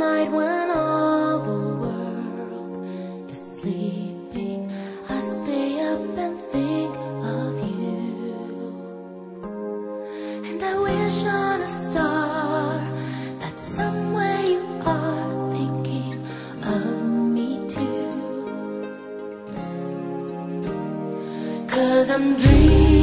night when all the world is sleeping, I stay up and think of you. And I wish on a star that somewhere you are thinking of me too. Cause I'm dreaming.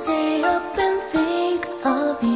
stay up and think of you.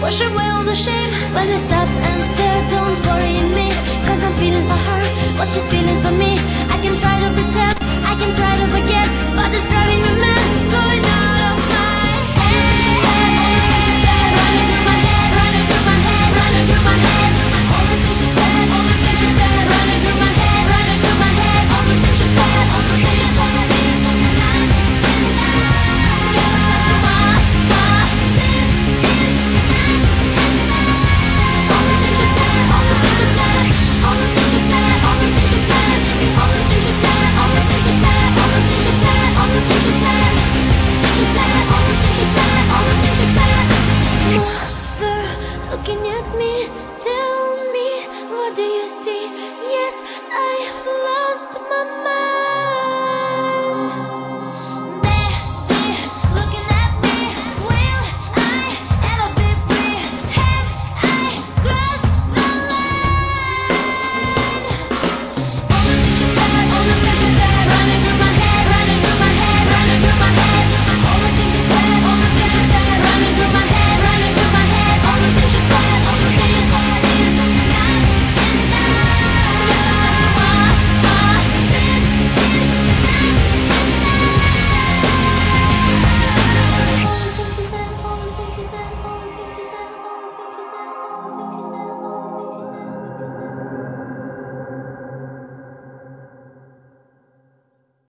Wash away all the shame When I stop and stare Don't worry me Cause I'm feeling for her. What she's feeling